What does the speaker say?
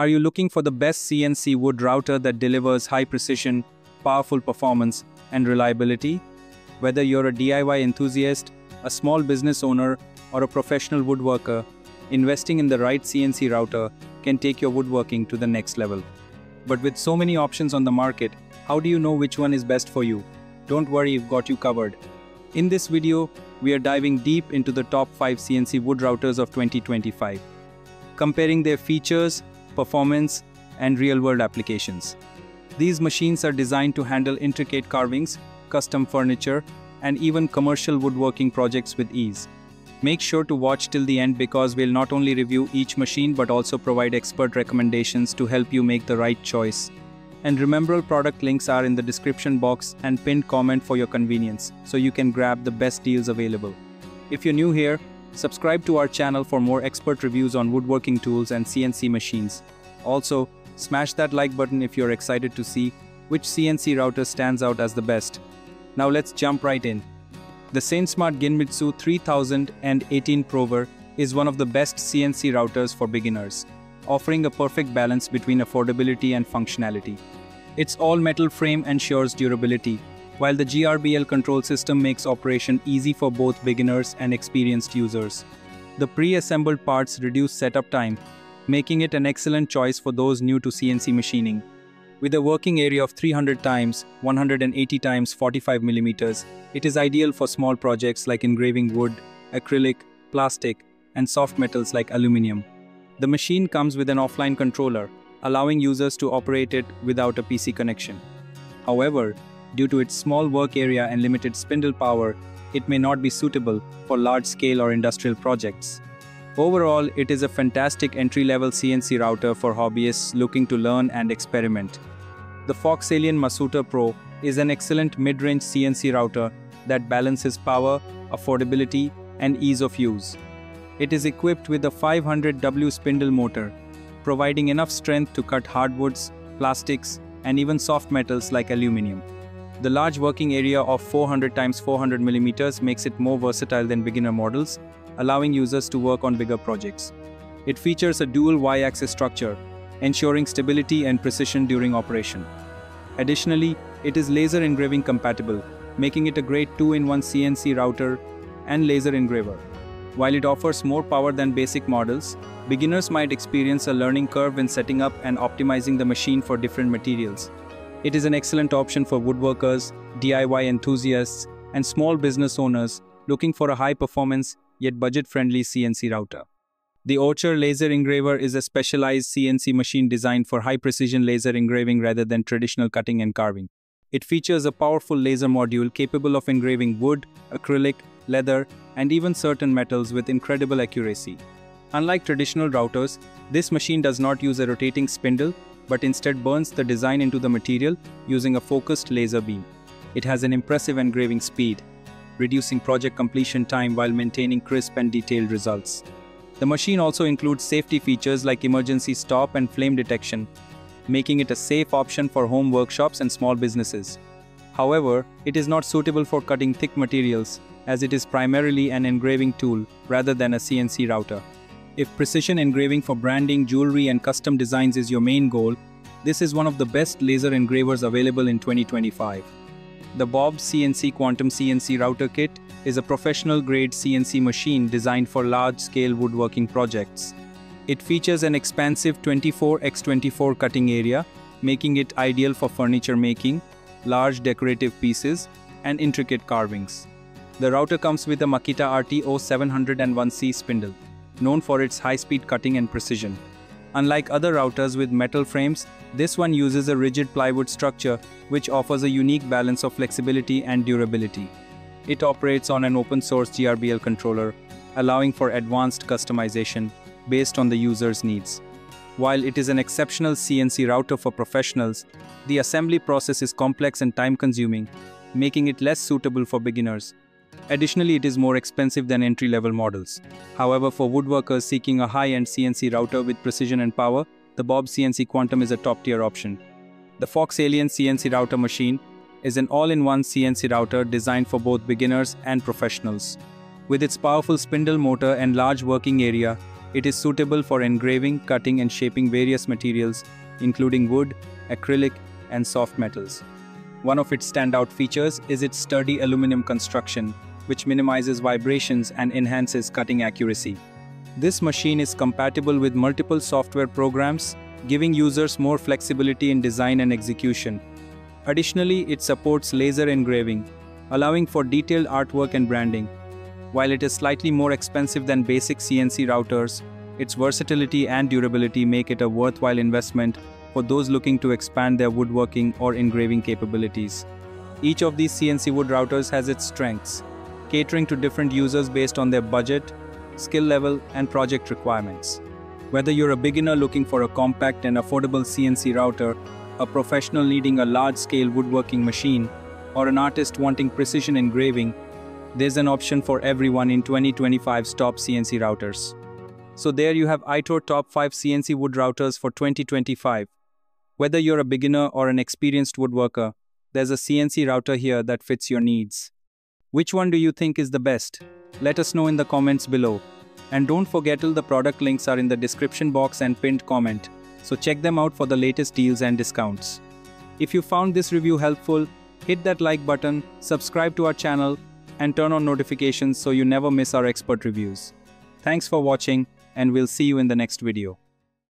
Are you looking for the best CNC wood router that delivers high precision, powerful performance, and reliability? Whether you're a DIY enthusiast, a small business owner, or a professional woodworker, investing in the right CNC router can take your woodworking to the next level. But with so many options on the market, how do you know which one is best for you? Don't worry, we've got you covered. In this video, we are diving deep into the top 5 CNC wood routers of 2025, comparing their features, performance, and real-world applications. These machines are designed to handle intricate carvings, custom furniture, and even commercial woodworking projects with ease. Make sure to watch till the end because we'll not only review each machine but also provide expert recommendations to help you make the right choice. And remember all product links are in the description box and pinned comment for your convenience, so you can grab the best deals available. If you're new here, subscribe to our channel for more expert reviews on woodworking tools and CNC machines. Also, smash that like button if you're excited to see which CNC router stands out as the best. Now let's jump right in. The SainSmart Genmitsu 3018 Prover is one of the best CNC routers for beginners, offering a perfect balance between affordability and functionality. Its all-metal frame ensures durability, while the GRBL control system makes operation easy for both beginners and experienced users. The pre-assembled parts reduce setup time, making it an excellent choice for those new to CNC machining. With a working area of 300 times 180 times 45 millimeters, it is ideal for small projects like engraving wood, acrylic, plastic, and soft metals like aluminum. The machine comes with an offline controller, allowing users to operate it without a PC connection. However, due to its small work area and limited spindle power, it may not be suitable for large-scale or industrial projects. Overall, it is a fantastic entry-level CNC router for hobbyists looking to learn and experiment. The FoxAlien Masuter Pro is an excellent mid-range CNC router that balances power, affordability, and ease of use. It is equipped with a 500W spindle motor, providing enough strength to cut hardwoods, plastics, and even soft metals like aluminum. The large working area of 400 x 400 mm makes it more versatile than beginner models, allowing users to work on bigger projects. It features a dual Y-axis structure, ensuring stability and precision during operation. Additionally, it is laser engraving compatible, making it a great 2-in-1 CNC router and laser engraver. While it offers more power than basic models, beginners might experience a learning curve in setting up and optimizing the machine for different materials. It is an excellent option for woodworkers, DIY enthusiasts, and small business owners looking for a high-performance yet budget-friendly CNC router. The ORTUR Laser Engraver is a specialized CNC machine designed for high-precision laser engraving rather than traditional cutting and carving. It features a powerful laser module capable of engraving wood, acrylic, leather, and even certain metals with incredible accuracy. Unlike traditional routers, this machine does not use a rotating spindle, but instead burns the design into the material using a focused laser beam. It has an impressive engraving speed, reducing project completion time while maintaining crisp and detailed results. The machine also includes safety features like emergency stop and flame detection, making it a safe option for home workshops and small businesses. However, it is not suitable for cutting thick materials, as it is primarily an engraving tool rather than a CNC router. If precision engraving for branding, jewelry, and custom designs is your main goal, this is one of the best laser engravers available in 2025. The Bob CNC Quantum CNC Router Kit is a professional-grade CNC machine designed for large-scale woodworking projects. It features an expansive 24x24 cutting area, making it ideal for furniture making, large decorative pieces, and intricate carvings. The router comes with a Makita RT0701C spindle, known for its high-speed cutting and precision. Unlike other routers with metal frames, this one uses a rigid plywood structure which offers a unique balance of flexibility and durability. It operates on an open-source GRBL controller, allowing for advanced customization based on the user's needs. While it is an exceptional CNC router for professionals, the assembly process is complex and time-consuming, making it less suitable for beginners. Additionally, it is more expensive than entry-level models. However, for woodworkers seeking a high-end CNC router with precision and power, the Bob CNC Quantum is a top-tier option. The FoxAlien CNC router machine is an all-in-one CNC router designed for both beginners and professionals. With its powerful spindle motor and large working area, It is suitable for engraving, cutting and shaping various materials, including wood, acrylic, and soft metals. One of its standout features is its sturdy aluminum construction, which minimizes vibrations and enhances cutting accuracy. This machine is compatible with multiple software programs, giving users more flexibility in design and execution. Additionally, it supports laser engraving, allowing for detailed artwork and branding. While it is slightly more expensive than basic CNC routers, its versatility and durability make it a worthwhile investment for those looking to expand their woodworking or engraving capabilities. Each of these CNC wood routers has its strengths, catering to different users based on their budget, skill level, and project requirements. Whether you're a beginner looking for a compact and affordable CNC router, a professional needing a large-scale woodworking machine, or an artist wanting precision engraving, there's an option for everyone in 2025's top CNC routers. So there you have iTor Top 5 CNC wood routers for 2025. Whether you're a beginner or an experienced woodworker, there's a CNC router here that fits your needs. Which one do you think is the best? Let us know in the comments below. And don't forget all the product links are in the description box and pinned comment, so check them out for the latest deals and discounts. If you found this review helpful, hit that like button, subscribe to our channel, and turn on notifications so you never miss our expert reviews. Thanks for watching, and we'll see you in the next video.